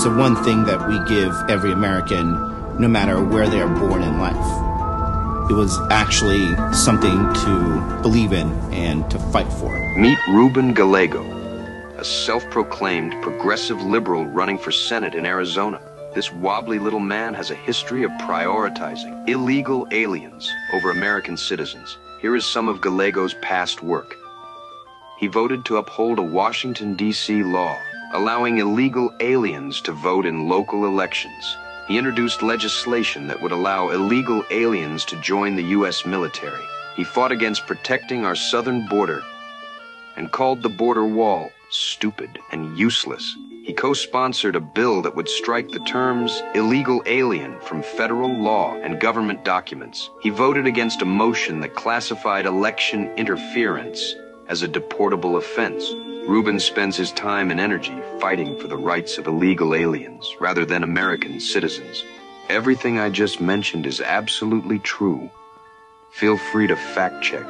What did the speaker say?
It's the one thing that we give every American, no matter where they are born in life. It was actually something to believe in and to fight for. Meet Ruben Gallego, a self-proclaimed progressive liberal running for Senate in Arizona. This wobbly little man has a history of prioritizing illegal aliens over American citizens. Here is some of Gallego's past work. He voted to uphold a Washington, D.C. law allowing illegal aliens to vote in local elections. He introduced legislation that would allow illegal aliens to join the U.S. military. He fought against protecting our southern border and called the border wall stupid and useless. He co-sponsored a bill that would strike the terms illegal alien from federal law and government documents. He voted against a motion that classified election interference as a deportable offense. Ruben spends his time and energy fighting for the rights of illegal aliens rather than American citizens. Everything I just mentioned is absolutely true. Feel free to fact check.